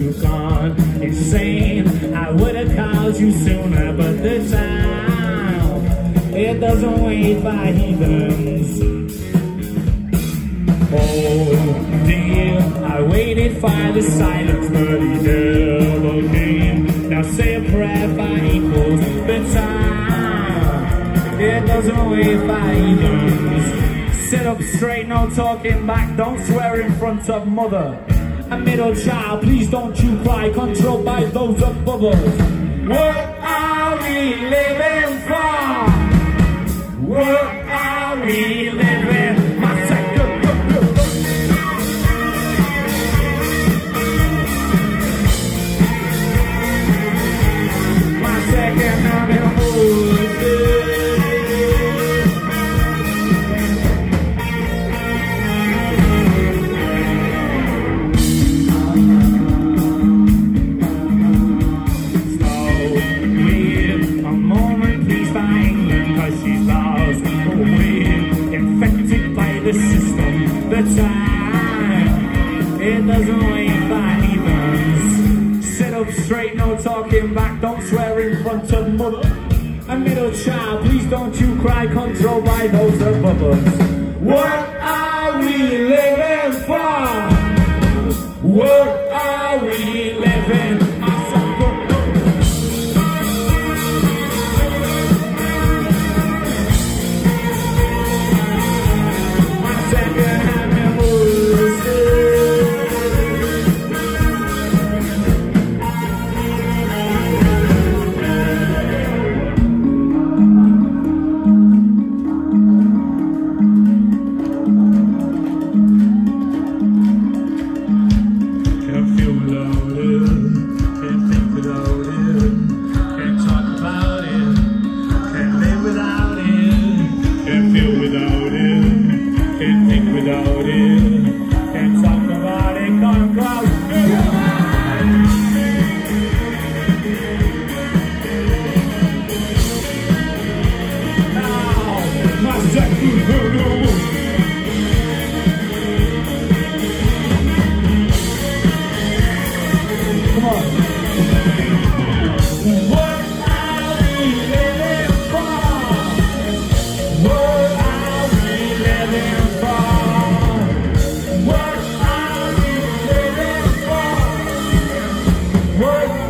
you gone. It's saying I would have called you sooner, but the time it doesn't wait for heathens. For the silence, but he never came. Now say a prayer by equals the time. It doesn't wait for heathens. Sit up straight, no talking back, don't swear in front of mother. A middle child, please don't you cry, controlled by those above us. What are we living the system, the time. It doesn't wait for evens. Sit up straight, no talking back, don't swear in front of mother. A middle child, please don't you cry, controlled by those above us. What are we living for? What without it. Can't talk about it, gone cloud. Now, my. Come on. Lord.